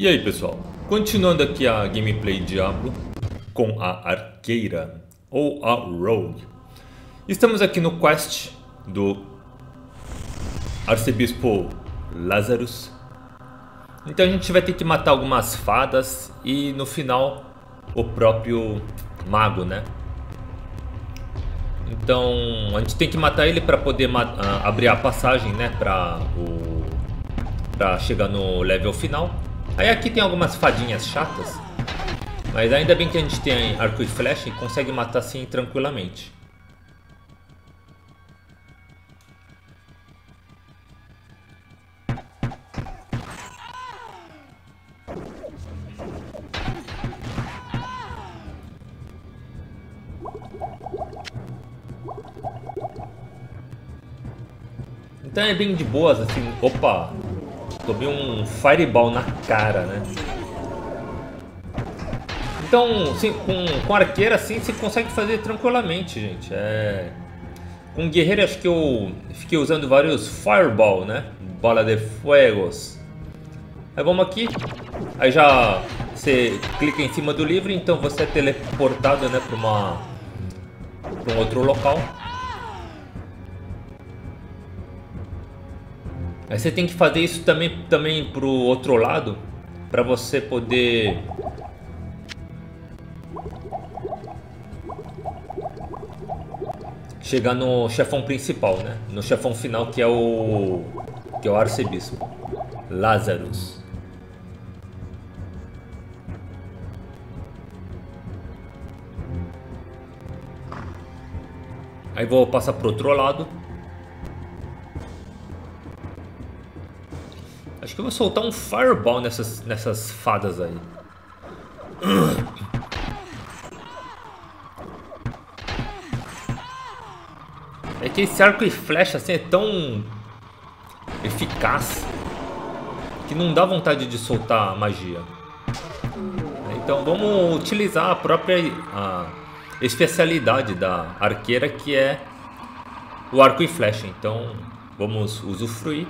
E aí pessoal, continuando aqui a gameplay Diablo com a Arqueira ou a Rogue. Estamos aqui no quest do Arcebispo Lazarus. Então a gente vai ter que matar algumas fadas e no final o próprio mago, né? Então a gente tem que matar ele para poder abrir a passagem, né? Para o para chegar no level final. Aí aqui tem algumas fadinhas chatas, mas ainda bem que a gente tem arco e flecha e consegue matar assim tranquilamente. Então é bem de boas assim. Opa! Tomei um fireball na cara, né? Então, assim, com, com arqueira assim, você consegue fazer tranquilamente, gente. É... Com guerreiro, acho que eu fiquei usando vários fireball, né? Bola de fuegos. Aí vamos aqui. Aí já você clica em cima do livro, então você é teleportado, né, para uma um outro local. Aí você tem que fazer isso também, também pro outro lado, para você poder chegar no chefão principal, né? No chefão final que é o que é o arcebispo Lazarus. Aí vou passar pro outro lado. Acho que eu vou soltar um Fireball nessas, nessas fadas aí. É que esse arco e flecha assim é tão eficaz que não dá vontade de soltar magia. Então vamos utilizar a própria a especialidade da arqueira que é o arco e flecha. Então vamos usufruir.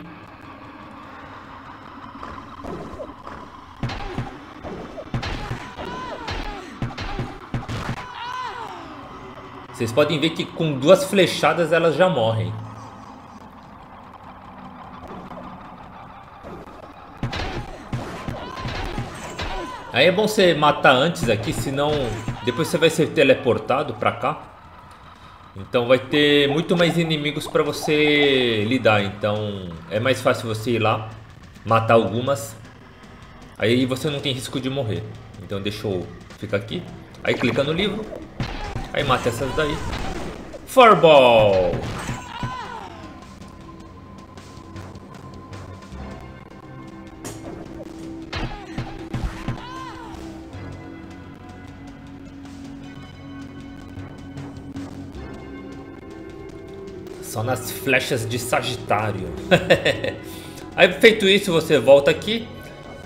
Vocês podem ver que com duas flechadas elas já morrem. Aí é bom você matar antes aqui, senão depois você vai ser teleportado pra cá. Então vai ter muito mais inimigos para você lidar. Então é mais fácil você ir lá, matar algumas. Aí você não tem risco de morrer. Então deixa eu ficar aqui. Aí clica no livro. Aí mata essas daí. Fireball! Só nas flechas de Sagitário. Aí feito isso, você volta aqui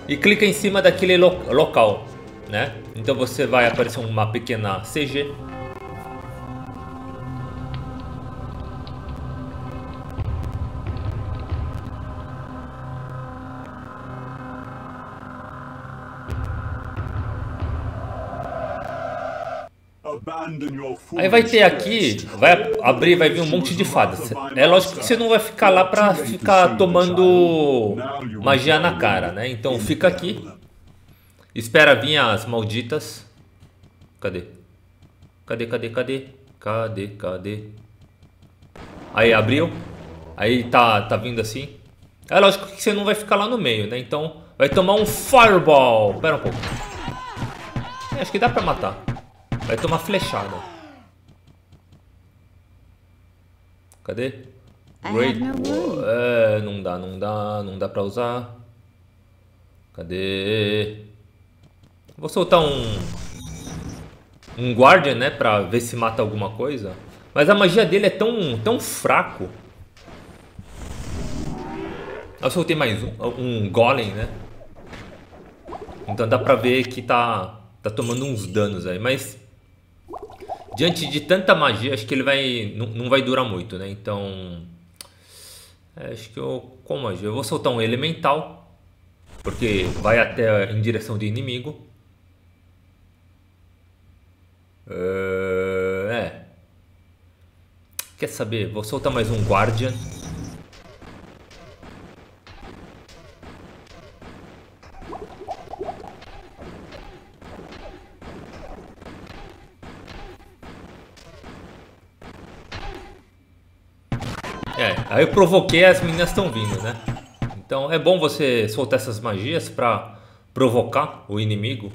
e clica em cima daquele lo local, né? Então você vai aparecer uma pequena CG Aí vai ter aqui, vai abrir, vai vir um monte de fadas. É lógico que você não vai ficar lá pra ficar tomando magia na cara, né? Então fica aqui. Espera vir as malditas. Cadê? Cadê, cadê, cadê? Cadê, cadê? Aí abriu. Aí tá, tá vindo assim. É lógico que você não vai ficar lá no meio, né? Então vai tomar um Fireball. Pera um pouco. Acho que dá pra matar. Vai tomar flechada. Cadê? Great. É, não dá, não dá, não dá pra usar. Cadê? Vou soltar um... Um Guardian, né? Pra ver se mata alguma coisa. Mas a magia dele é tão, tão fraco. Eu soltei mais um, um Golem, né? Então dá pra ver que tá, tá tomando uns danos aí. Mas diante de tanta magia, acho que ele vai não, não vai durar muito, né? Então, é, acho que eu com magia, eu vou soltar um elemental. Porque vai até em direção do inimigo. Uh, é. Quer saber? Vou soltar mais um Guardian. É, aí eu provoquei as meninas estão vindo, né? Então é bom você soltar essas magias pra provocar o inimigo.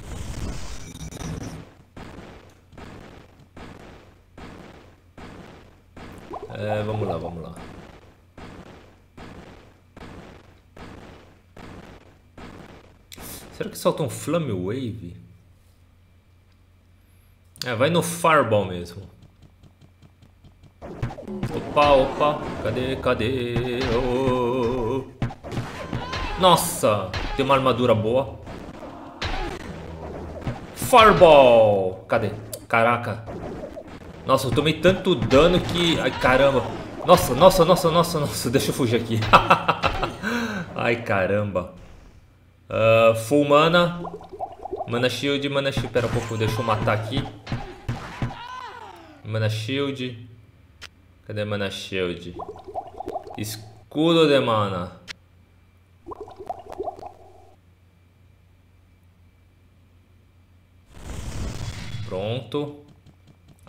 É, vamos lá, vamos lá. Será que solta um Flame Wave? É, vai no Fireball mesmo. Opa, opa. Cadê, cadê? Oh. Nossa, tem uma armadura boa. Fireball. Cadê? Caraca. Nossa, eu tomei tanto dano que... Ai, caramba. Nossa, nossa, nossa, nossa, nossa. Deixa eu fugir aqui. Ai, caramba. Uh, full mana. Mana shield, mana shield. Pera um pouco, deixa eu matar aqui. Mana shield. Cadê mana shield? Escudo de mana. Pronto.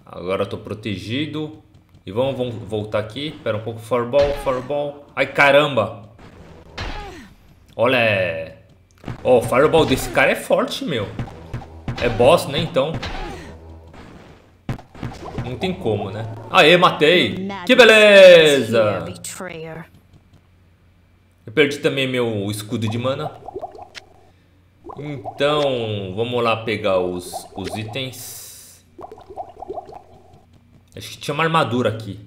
Agora eu tô protegido. E vamos, vamos voltar aqui. Espera um pouco. Fireball, fireball. Ai, caramba. Olha. Oh, o fireball desse cara é forte, meu. É boss, né, então. Não tem como, né? Aê, matei! Que beleza! Eu perdi também meu escudo de mana. Então, vamos lá pegar os, os itens. Acho que tinha uma armadura aqui.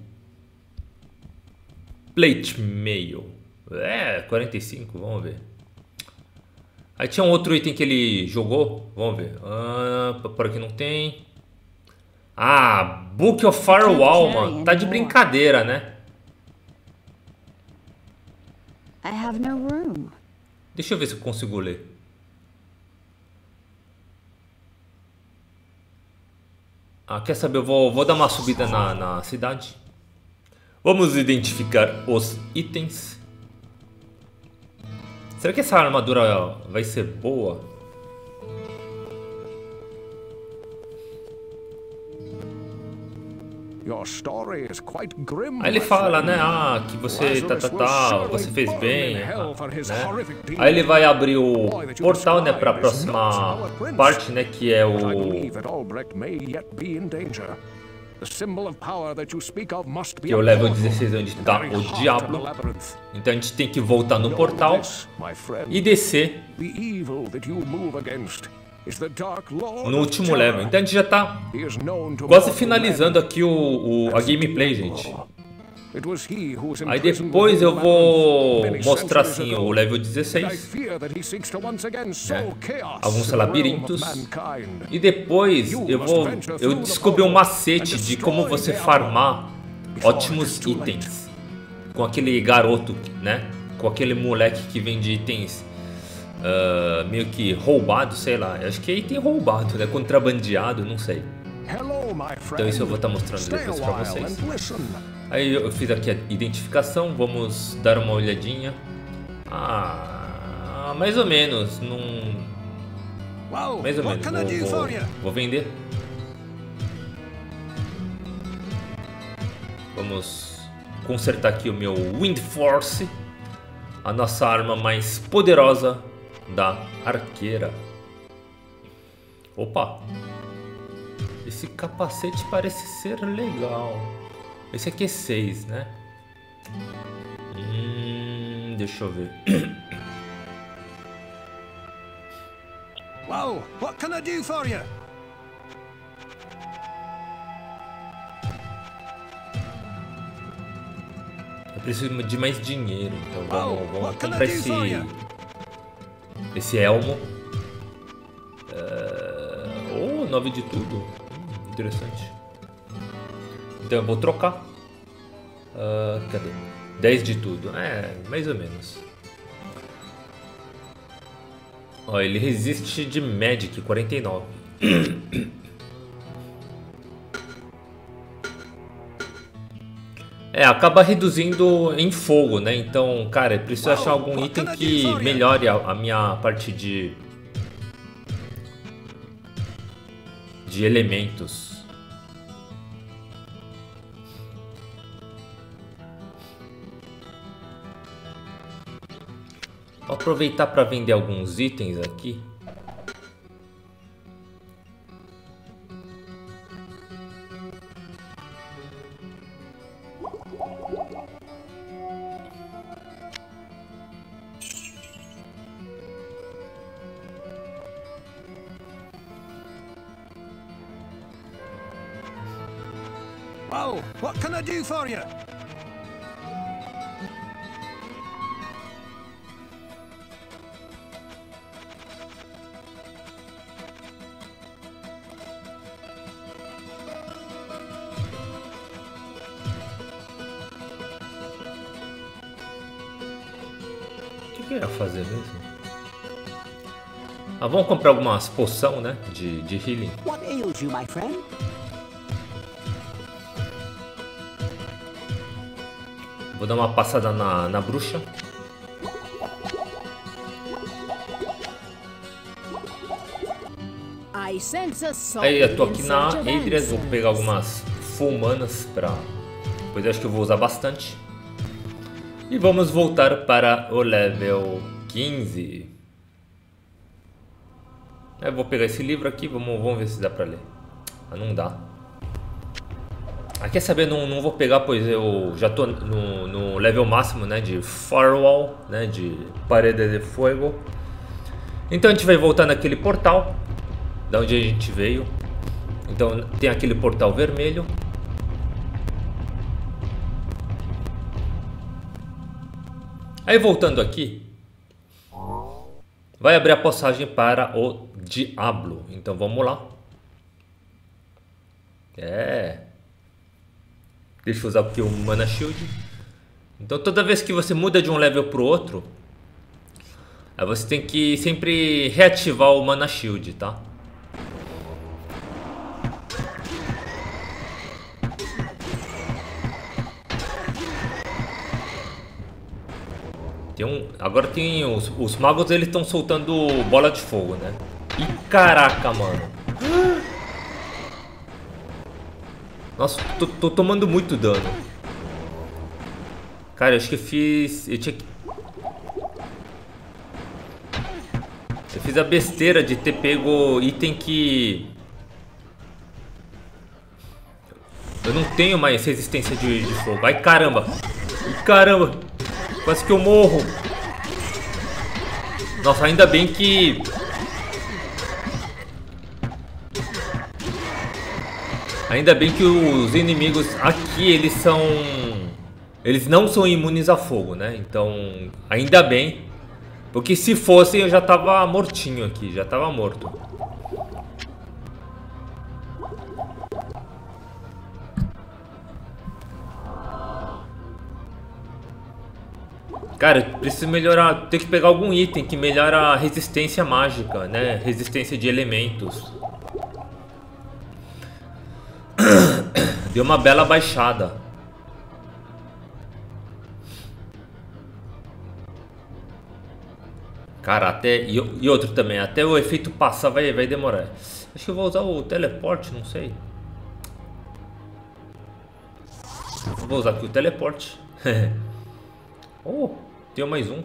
Plate mail. É, 45, vamos ver. Aí tinha um outro item que ele jogou. Vamos ver. Ah, por aqui não tem. Ah, Book of Firewall, mano. Tá de brincadeira, né? Deixa eu ver se eu consigo ler. Ah, quer saber? Eu vou, vou dar uma subida na, na cidade. Vamos identificar os itens. Será que essa armadura vai ser boa? Aí ele fala, né, ah, que você tá, tá, tá, você fez bem, né? Aí ele vai abrir o portal, né, para a próxima parte, né, que é o que é o level 16 onde está o Diablo. Então a gente tem que voltar no portal e descer no último level. Então a gente já tá quase finalizando aqui o, o a gameplay, gente. Aí depois eu vou mostrar assim o level 16, né? alguns labirintos. e depois eu vou eu descobri um macete de como você farmar ótimos itens. Com aquele garoto, né? Com aquele moleque que vende itens uh, meio que roubado, sei lá. Acho que aí tem roubado, né? Contrabandeado, não sei. Então isso eu vou estar tá mostrando depois pra vocês. Aí eu fiz aqui a identificação, vamos dar uma olhadinha. Ah, mais ou menos, não... Mais ou menos, vou, vou, vou vender. Vamos consertar aqui o meu Wind Force, a nossa arma mais poderosa da arqueira. Opa! Esse capacete parece ser legal. Esse aqui é 6, né? Hum, deixa eu ver. Wow, what can I do for you? Eu preciso de mais dinheiro, então vamos, vamos comprar esse esse elmo. Uh, oh, 9 de tudo. Hum, interessante. Então eu vou trocar. Uh, cadê? 10 de tudo. É, mais ou menos. Ó, ele resiste de Magic 49. É, acaba reduzindo em fogo, né? Então, cara, eu preciso achar algum item que melhore a, a minha parte de... De elementos. Vou aproveitar para vender alguns itens aqui. Do for you? O que, que eu ia fazer mesmo? Ah, vamos comprar algumas poção, né? De, de healing. What ails you, my friend? Vou dar uma passada na, na bruxa. Aí eu tô aqui na Adrias, vou pegar algumas full manas pra... Pois acho que eu vou usar bastante. E vamos voltar para o level 15. Eu vou pegar esse livro aqui, vamos, vamos ver se dá pra ler. Ah, não dá. Ah, quer saber? Não, não vou pegar, pois eu já tô no, no level máximo, né? De Firewall, né? De Parede de Fuego. Então a gente vai voltar naquele portal, da onde a gente veio. Então tem aquele portal vermelho. Aí voltando aqui, vai abrir a passagem para o Diablo. Então vamos lá. É. Deixa eu usar aqui o Mana Shield. Então toda vez que você muda de um level para o outro, aí você tem que sempre reativar o Mana Shield, tá? Tem um, agora tem os, os magos, eles estão soltando bola de fogo, né? E caraca, mano. Nossa, tô, tô tomando muito dano. Cara, eu acho que eu fiz... Eu tinha que... Eu fiz a besteira de ter pego item que... Eu não tenho mais resistência de, de fogo. Ai, caramba. Caramba. Quase que eu morro. Nossa, ainda bem que... Ainda bem que os inimigos aqui, eles são... Eles não são imunes a fogo, né? Então, ainda bem. Porque se fossem, eu já tava mortinho aqui. Já tava morto. Cara, preciso melhorar. Tem que pegar algum item que melhora a resistência mágica, né? Resistência de elementos. Deu uma bela baixada. Cara, até. E, e outro também, até o efeito passar vai, vai demorar. Acho que eu vou usar o teleporte, não sei. Vou usar aqui o teleporte. oh, tem mais um.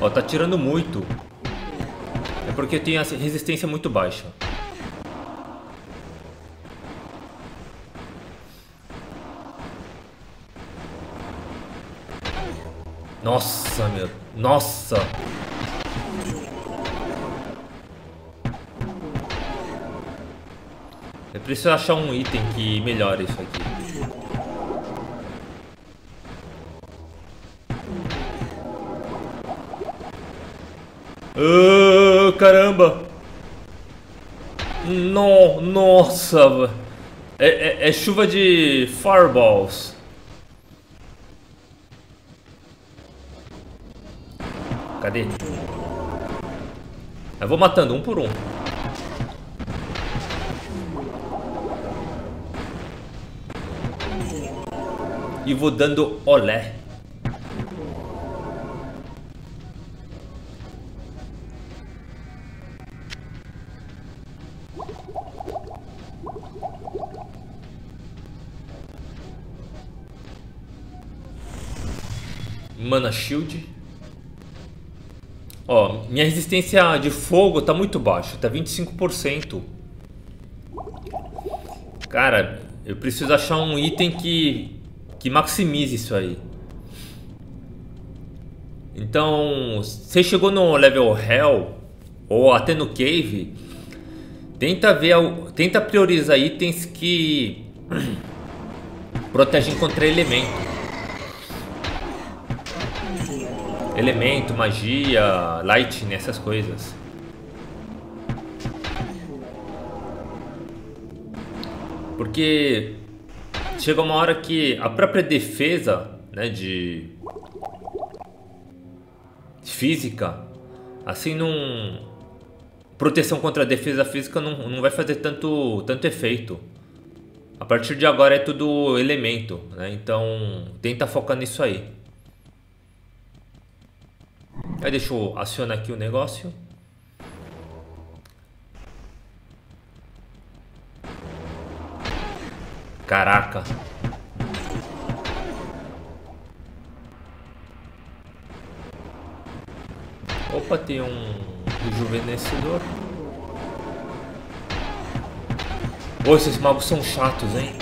Ó, tá tirando muito. Porque eu tenho a resistência muito baixa. Nossa, meu. Nossa. Eu preciso achar um item que melhore isso aqui. Caramba! No, nossa! É, é, é chuva de fireballs. Cadê? Eu vou matando um por um. E vou dando olé. Mana Shield. Ó, minha resistência de fogo tá muito baixa, tá 25%. Cara, eu preciso achar um item que, que maximize isso aí. Então, você chegou no level Hell ou até no Cave, tenta ver, tenta priorizar itens que protegem contra elemento. Elemento, magia, lightning, essas coisas. Porque chega uma hora que a própria defesa, né, de física, assim não proteção contra a defesa física não, não vai fazer tanto tanto efeito. A partir de agora é tudo elemento, né? Então tenta focar nisso aí. Aí deixa eu acionar aqui o negócio. Caraca. Opa, tem um rejuvenescedor. Ô, esses magos são chatos, hein?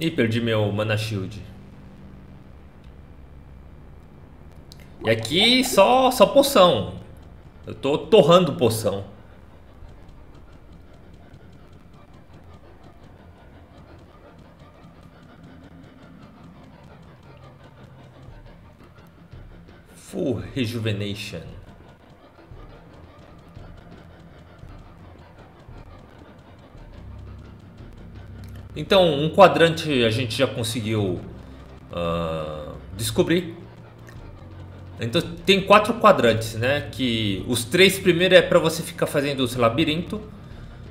Ih, perdi meu mana shield. E aqui só, só poção. Eu tô torrando poção. Full Rejuvenation. Então, um quadrante a gente já conseguiu uh, descobrir. Então tem quatro quadrantes, né? Que os três primeiros é para você ficar fazendo os labirintos.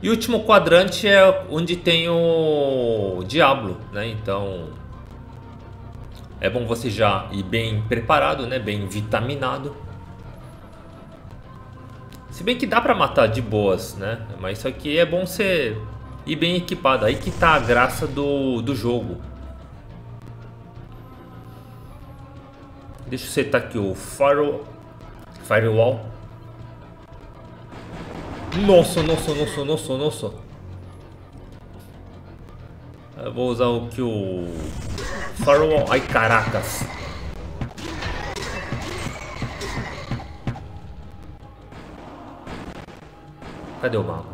E o último quadrante é onde tem o Diablo, né? Então é bom você já ir bem preparado, né? Bem vitaminado. Se bem que dá para matar de boas, né? Mas isso aqui é bom você ir bem equipado. Aí que tá a graça do, do jogo. Deixa eu setar aqui o firewall. Firewall. Nossa, nossa, nossa, nossa, nossa. Eu vou usar o que o firewall. Ai, caracas. Cadê o mago?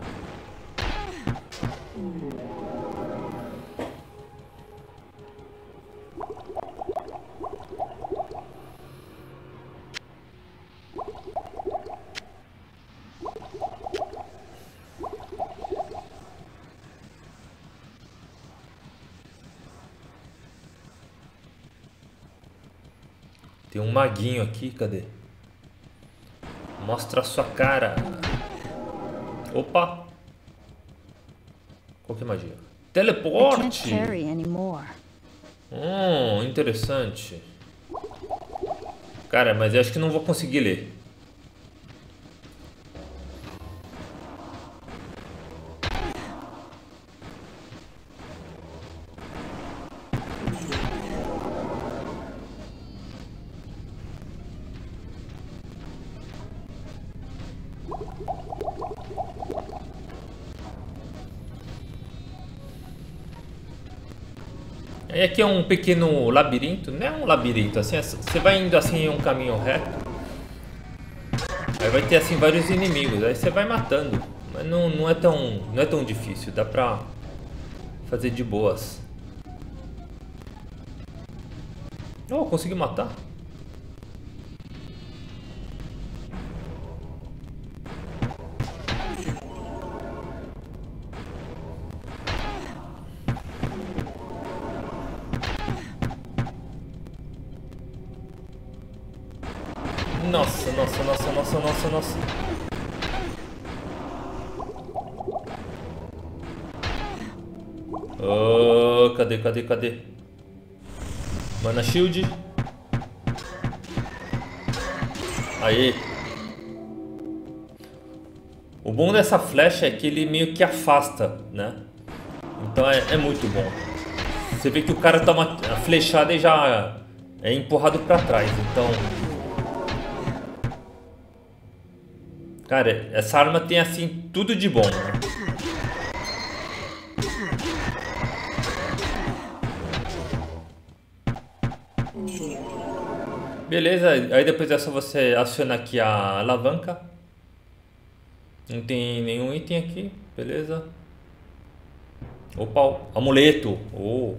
Maguinho aqui, cadê? Mostra a sua cara. Opa! Qual que é magia? Teleporte! Hum, interessante. Cara, mas eu acho que não vou conseguir ler. E aqui é um pequeno labirinto, não é um labirinto, assim, é você vai indo assim em um caminho reto. Aí vai ter assim vários inimigos, aí você vai matando. Mas não, não, é, tão, não é tão difícil, dá pra fazer de boas. Oh, consegui matar. Cadê, cadê? Mana shield. Aí. O bom dessa flecha é que ele meio que afasta, né? Então é, é muito bom. Você vê que o cara toma a flechada e já é empurrado para trás. Então... Cara, essa arma tem assim tudo de bom, né? Beleza, aí depois é só você aciona aqui a alavanca. Não tem nenhum item aqui, beleza. Opa, amuleto. Oh.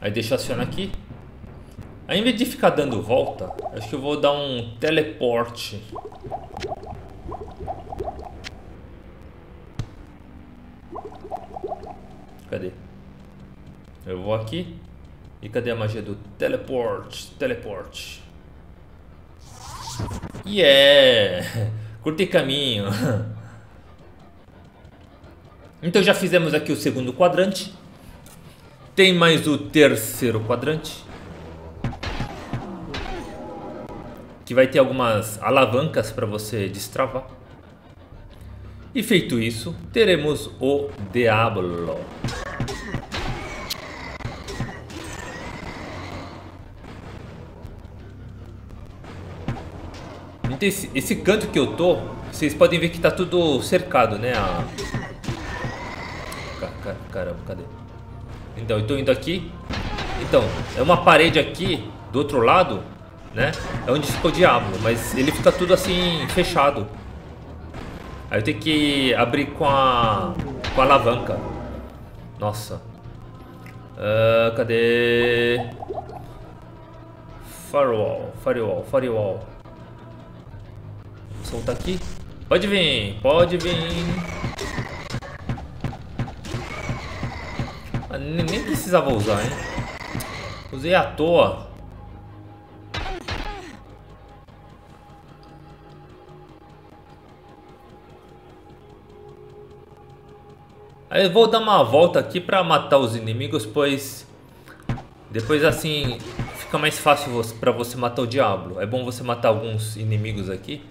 Aí deixa eu acionar aqui. Aí, em vez de ficar dando volta, acho que eu vou dar um teleporte. Cadê? Eu vou aqui. E cadê a magia do teleport? Teleport. Yeah! Curti caminho. Então já fizemos aqui o segundo quadrante. Tem mais o terceiro quadrante. Que vai ter algumas alavancas para você destravar. E feito isso, teremos o Diablo. Esse, esse canto que eu tô, vocês podem ver que tá tudo cercado, né? A... Caramba, cadê? Então, eu tô indo aqui. Então, é uma parede aqui, do outro lado, né? É onde fica o diabo, mas ele fica tudo assim, fechado. Aí eu tenho que abrir com a, com a alavanca. Nossa. Uh, cadê? Firewall, firewall, firewall soltar aqui. Pode vir, pode vir. Ah, nem precisava usar, hein? Usei à toa. Aí eu vou dar uma volta aqui para matar os inimigos, pois depois assim fica mais fácil para você matar o diabo. É bom você matar alguns inimigos aqui.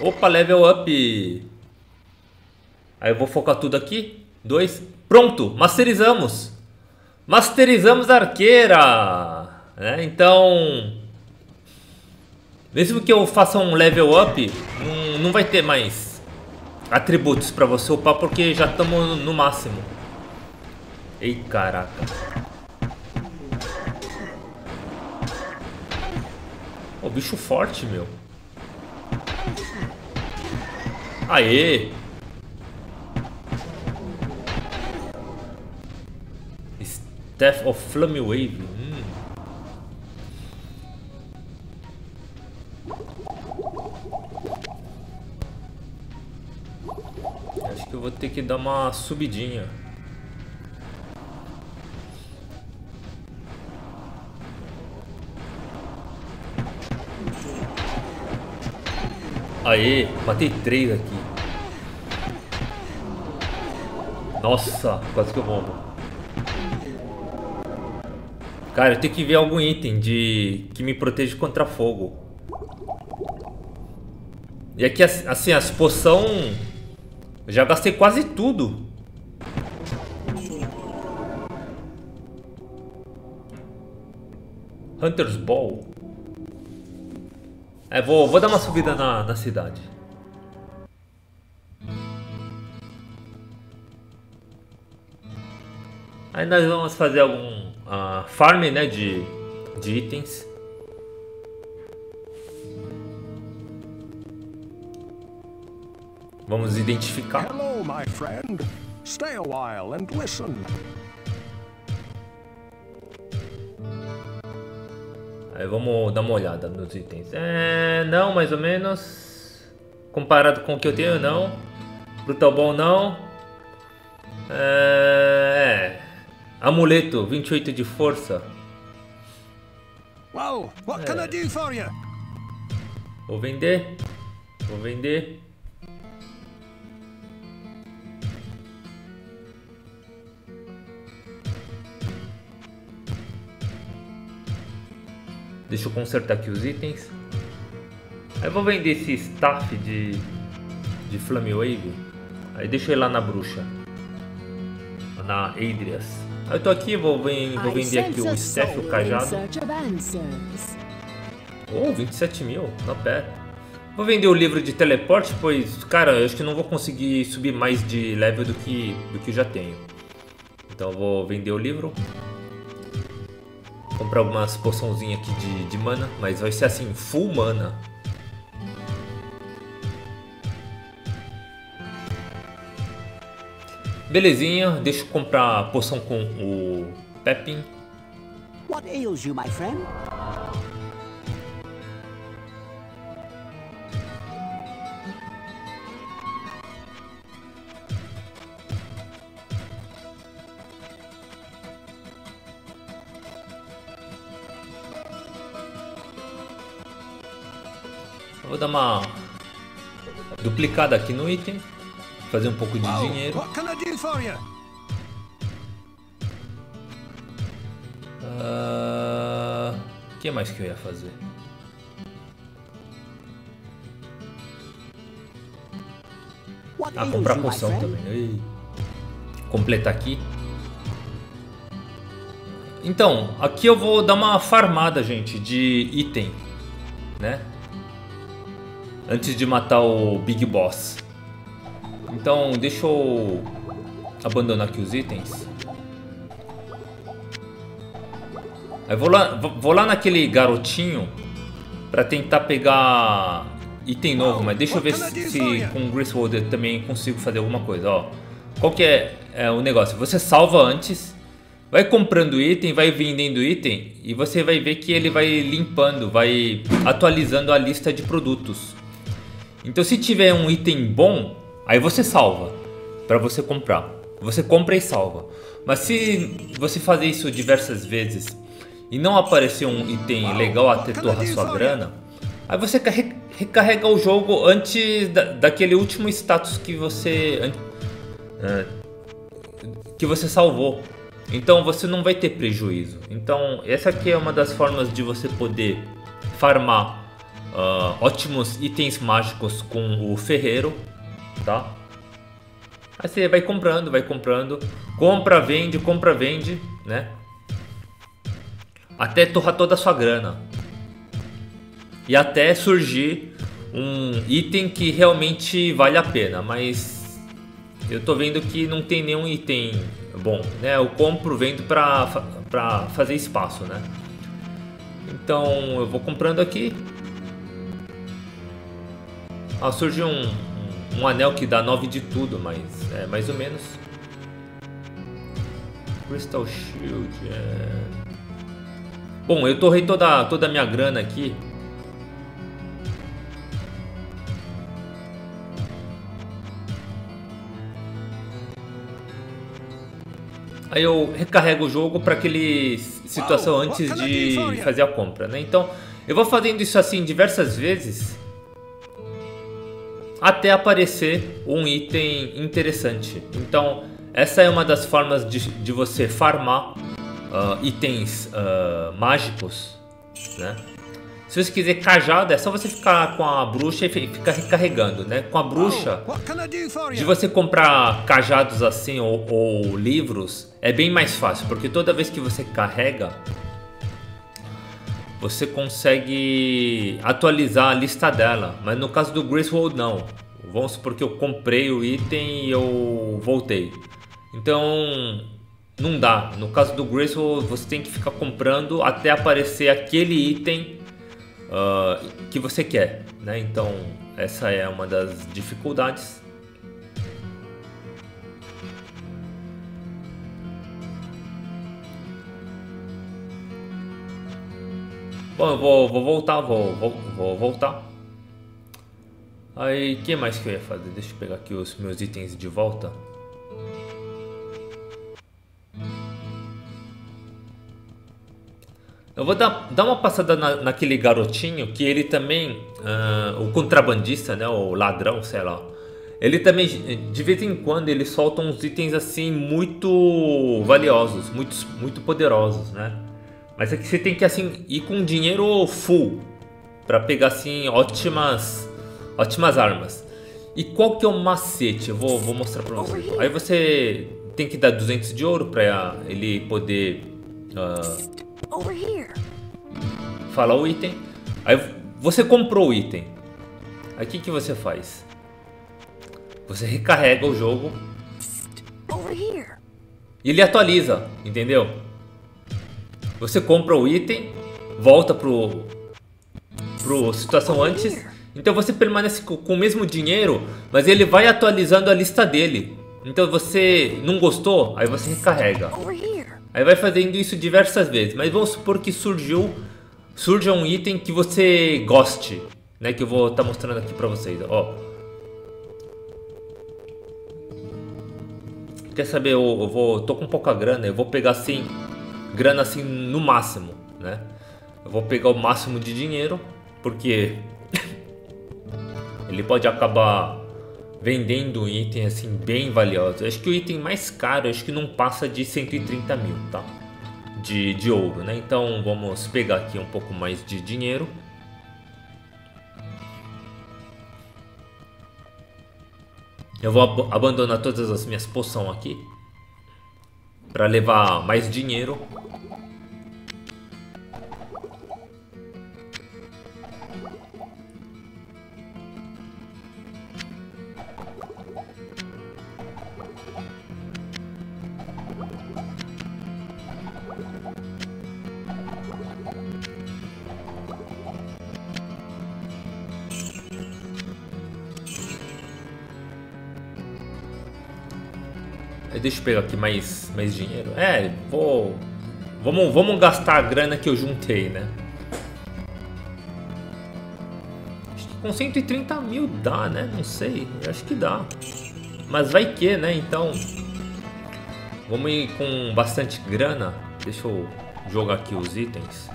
Opa, level up. Aí eu vou focar tudo aqui. Dois. Pronto, masterizamos. Masterizamos a arqueira. Né? Então, mesmo que eu faça um level up, não, não vai ter mais atributos para você upar porque já estamos no máximo. Ei, caraca. O oh, bicho forte, meu. Aê! Staff of Flame Wave. Hum. Acho que eu vou ter que dar uma subidinha. Aê, matei três aqui. Nossa, quase que eu morro. Cara, eu tenho que ver algum item de que me protege contra fogo. E aqui, assim, as poção... já gastei quase tudo. Hunter's Ball. É, vou, vou dar uma subida na, na cidade. Aí nós vamos fazer algum uh, farm né, de, de itens. Vamos identificar. Hello, my friend. Stay a while and listen. Aí vamos dar uma olhada nos itens. É, não, mais ou menos. Comparado com o que eu tenho, não. Brutal bom, não. É... Amuleto, 28 de força. Wow, what can I do for you? Vou vender. Vou vender. Deixa eu consertar aqui os itens. Aí eu vou vender esse staff de, de Flame Wave. Aí deixa ele lá na bruxa. Na Adrias. Eu tô aqui, vou, vou vender aqui o staff, o cajado. Oh, 27 mil, na pé. Vou vender o livro de teleporte, pois, cara, eu acho que não vou conseguir subir mais de level do que, do que já tenho. Então vou vender o livro. Comprar algumas poçãozinhas aqui de, de mana, mas vai ser assim, full mana. Belezinha, deixa eu comprar a poção com o Pepin. What ails you, my friend? Vou dar uma duplicada aqui no item, fazer um pouco de dinheiro. O uh, que mais que eu ia fazer? Ah, comprar poção também. Ei. Completar aqui. Então, aqui eu vou dar uma farmada, gente, de item, né? antes de matar o Big Boss. Então deixa eu abandonar aqui os itens. Aí vou lá, vou lá naquele garotinho para tentar pegar item novo, mas deixa eu ver se, se com Griswold eu também consigo fazer alguma coisa, ó. Qual que é, é o negócio? Você salva antes, vai comprando item, vai vendendo item e você vai ver que ele vai limpando, vai atualizando a lista de produtos. Então se tiver um item bom, aí você salva para você comprar. Você compra e salva. Mas se você fazer isso diversas vezes e não aparecer um item legal até torrar sua grana, aí você recarrega o jogo antes da, daquele último status que você uh, que você salvou. Então você não vai ter prejuízo. Então essa aqui é uma das formas de você poder farmar uh, ótimos itens mágicos com o ferreiro, tá? Aí você vai comprando, vai comprando, compra, vende, compra, vende, né? Até torrar toda a sua grana. E até surgir um item que realmente vale a pena, mas eu tô vendo que não tem nenhum item bom, né? Eu compro, vendo pra, pra fazer espaço, né? Então eu vou comprando aqui, ah, surge um, um, anel que dá 9 de tudo, mas é mais ou menos. Crystal Shield. É... Bom, eu torrei toda, toda a minha grana aqui. Aí eu recarrego o jogo para aquele situação antes de fazer a compra, né? Então eu vou fazendo isso assim diversas vezes até aparecer um item interessante. Então, essa é uma das formas de, de você farmar uh, itens uh, mágicos, né? Se você quiser cajada, é só você ficar com a bruxa e ficar recarregando, né? Com a bruxa, de você comprar cajados assim ou, ou livros, é bem mais fácil, porque toda vez que você carrega, você consegue atualizar a lista dela. Mas no caso do Griswold não. Vamos supor que eu comprei o item e eu voltei. Então não dá. No caso do Griswold você tem que ficar comprando até aparecer aquele item uh, que você quer. Né? Então essa é uma das dificuldades. Bom, eu vou, vou voltar, vou, vou, vou voltar. Aí, o que mais que eu ia fazer? Deixa eu pegar aqui os meus itens de volta. Eu vou dar, dar uma passada na, naquele garotinho que ele também, uh, o contrabandista, né, o ladrão, sei lá. Ele também, de vez em quando, ele solta uns itens assim muito valiosos, muito, muito poderosos, né? Mas é que você tem que assim ir com dinheiro full para pegar assim ótimas, ótimas armas. E qual que é o macete? Eu vou, vou mostrar para você. Aí você tem que dar 200 de ouro para ele poder uh, falar o item. Aí você comprou o item. Aí o que, que você faz? Você recarrega o jogo. E ele atualiza, entendeu? Você compra o item, volta pro, pro situação antes. Então você permanece com, com o mesmo dinheiro, mas ele vai atualizando a lista dele. Então você não gostou, aí você recarrega. Aí vai fazendo isso diversas vezes. Mas vamos supor que surgiu surja um item que você goste, né? Que eu vou estar tá mostrando aqui pra vocês, ó. quer saber, eu, eu vou, tô com pouca grana, eu vou pegar assim, grana assim no máximo, né? Eu vou pegar o máximo de dinheiro, porque ele pode acabar vendendo um item assim bem valioso. acho que o item mais caro, acho que não passa de 130 mil, tá? De, de ouro, né? Então vamos pegar aqui um pouco mais de dinheiro. Eu vou ab abandonar todas as minhas poções aqui. Para levar mais dinheiro. Deixa eu pegar aqui mais, mais dinheiro. É, vou. Vamos, vamos gastar a grana que eu juntei, né? Acho que com 130 mil dá, né? Não sei. Acho que dá. Mas vai que, né? Então. Vamos ir com bastante grana. Deixa eu jogar aqui os itens.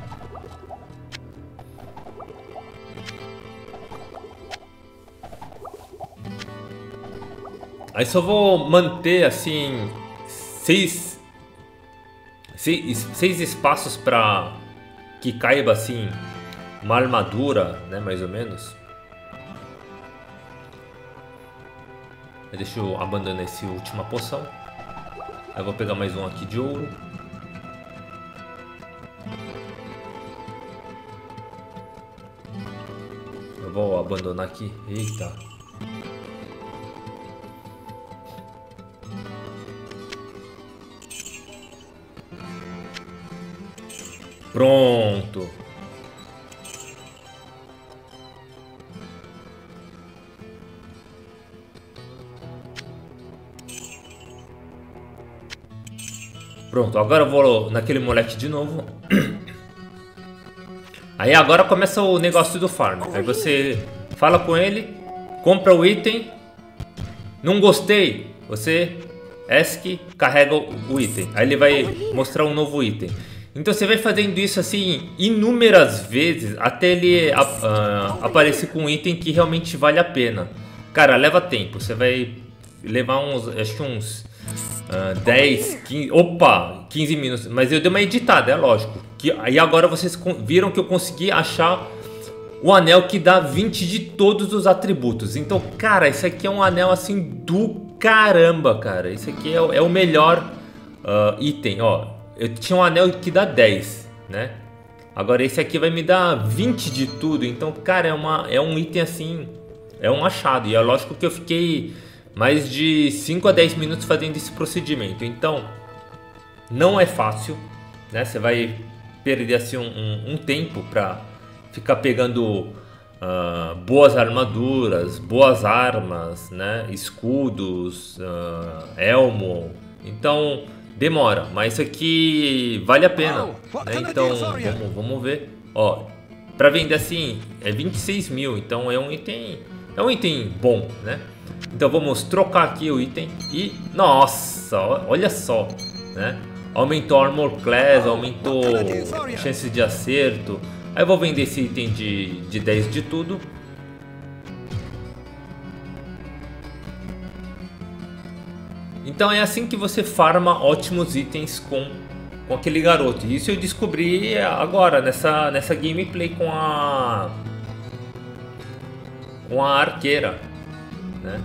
Aí só vou manter assim seis, seis, seis espaços para que caiba assim uma armadura, né, mais ou menos. Deixa eu abandonar esse última poção. Aí vou pegar mais um aqui de ouro. Eu vou abandonar aqui. Eita. Pronto. Pronto, agora eu vou naquele moleque de novo. Aí agora começa o negócio do farm. Aí você fala com ele, compra o item. Não gostei, você ESC carrega o item. Aí ele vai mostrar um novo item. Então você vai fazendo isso assim inúmeras vezes até ele uh, aparecer com um item que realmente vale a pena. Cara, leva tempo. Você vai levar uns, acho que uns uh, 10, 15, opa, 15 minutos. Mas eu dei uma editada, é lógico. Que, e agora vocês viram que eu consegui achar o anel que dá 20 de todos os atributos. Então, cara, esse aqui é um anel assim do caramba, cara. Esse aqui é, é o melhor uh, item, ó eu tinha um anel que dá 10, né? Agora esse aqui vai me dar 20 de tudo. Então, cara, é, uma, é um item assim. É um achado. E é lógico que eu fiquei mais de 5 a 10 minutos fazendo esse procedimento. Então, não é fácil. Né? Você vai perder assim, um, um, um tempo para ficar pegando uh, boas armaduras, boas armas, né? escudos, uh, elmo. Então demora, mas isso aqui vale a pena. Né? Então vamos, vamos ver. Ó, para vender assim é 26 mil, então é um item, é um item bom, né? Então vamos trocar aqui o item e nossa, olha só, né? Aumentou Armor Class, aumentou chances de acerto. Aí eu vou vender esse item de, de 10 de tudo. Então é assim que você farma ótimos itens com, com aquele garoto. Isso eu descobri agora, nessa, nessa gameplay com a... Com a arqueira, né?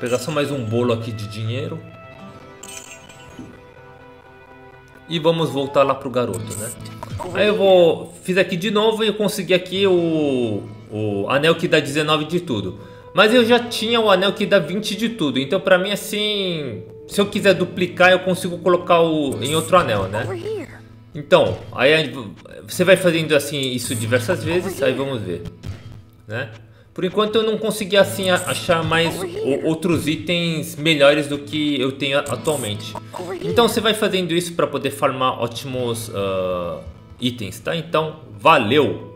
Pegar só mais um bolo aqui de dinheiro. E vamos voltar lá pro garoto, né? Aí eu vou... Fiz aqui de novo e eu consegui aqui o... O anel que dá 19 de tudo. Mas eu já tinha o anel que dá 20 de tudo. Então pra mim assim... Se eu quiser duplicar eu consigo colocar o... Em outro anel, né? Então, aí você vai fazendo assim isso diversas vezes, aí vamos ver, né? Por enquanto eu não consegui assim achar mais outros itens melhores do que eu tenho atualmente. Então você vai fazendo isso para poder farmar ótimos uh, itens, tá? Então, valeu!